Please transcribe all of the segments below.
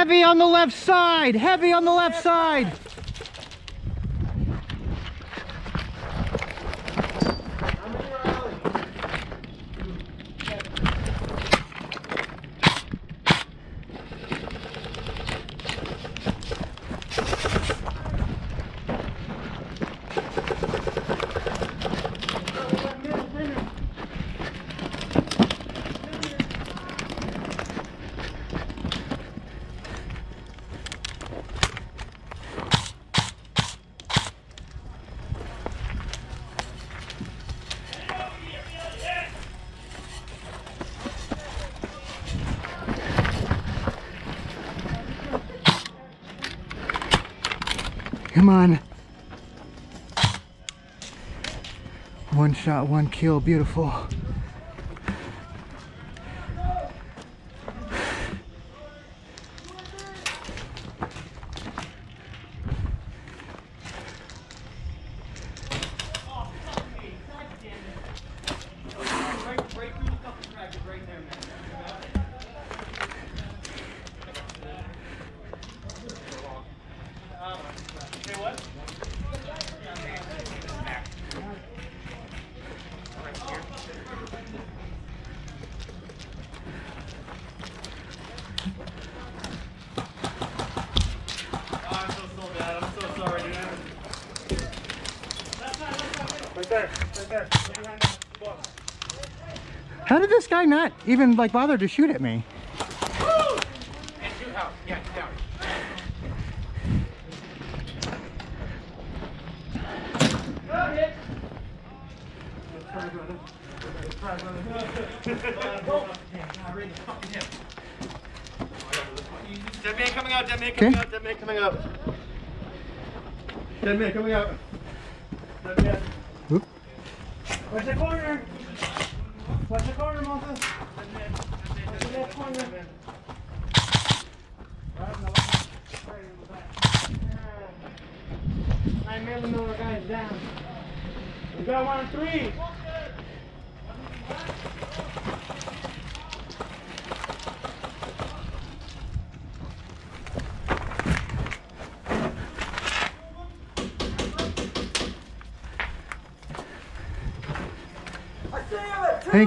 Heavy on the left side. Heavy on the left side. Come on. One shot, one kill, beautiful. I'm so so bad. I'm so sorry, dude. Right there, right there. Look behind that box. How did this guy not even like bother to shoot at me? And shoot out. Yeah. Dead man coming out, dead man coming Okay. out, dead man coming out. Dead man coming out. Dead man. Watch the corner. Watch the corner, Martha. Watch the left corner. Nine millimeter guys down. We got one three. 嘿。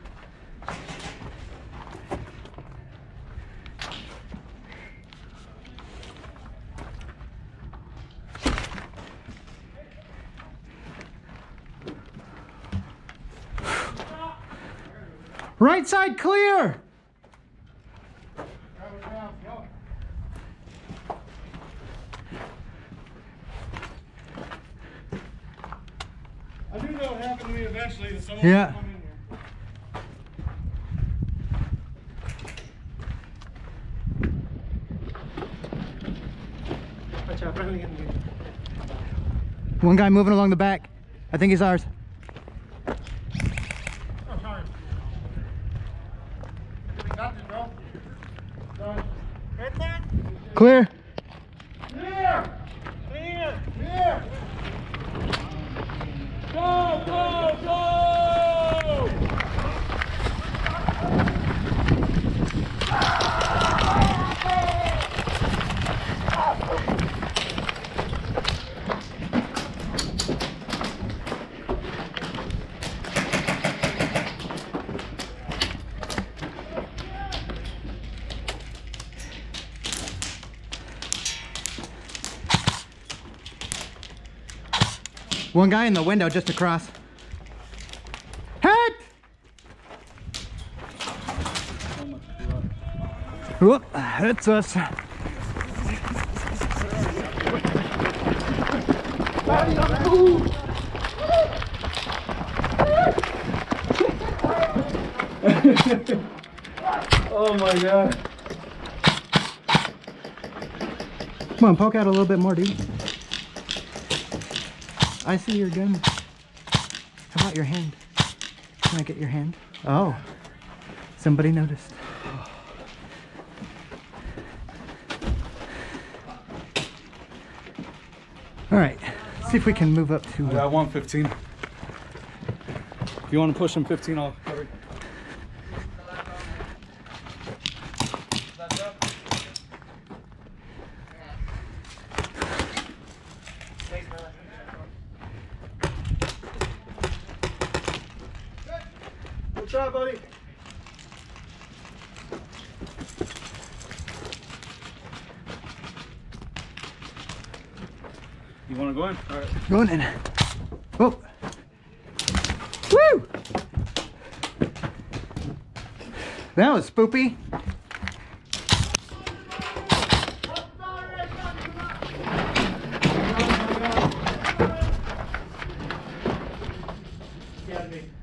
Right side clear. I knew that would happen to me eventually. That someone Yeah. come in here. Watch out, friendly enemy. One guy moving along the back. I think he's ours. Oh, sorry. We got this, bro. Done. Right there. Clear. One guy in the window just across. Hit! Whoop, hits us. oh my god. Come on, poke out a little bit more, dude. I see your gun. How about your hand? Can I get your hand? Oh, somebody noticed. All right, see if we can move up to. I got 115. If you want to push him 15, I'll up, buddy. You want to go in? All right. Going in. Oh. Woo! That was spoopy.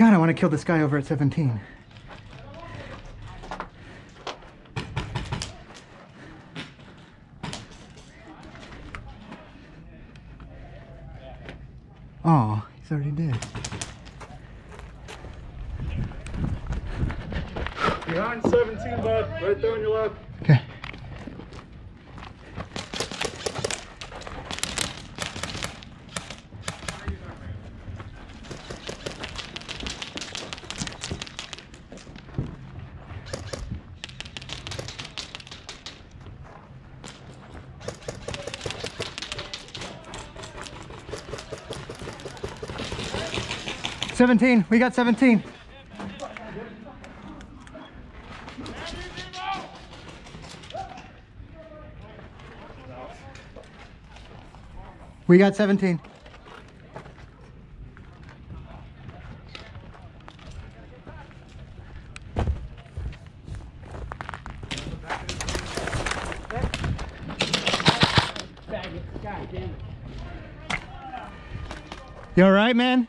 God, I want to kill this guy over at 17. Oh, he's already dead. You're on 17, bud. Right there on your left. 17, we got 17. We got 17. You all right, man?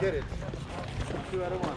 get it. Two out of one.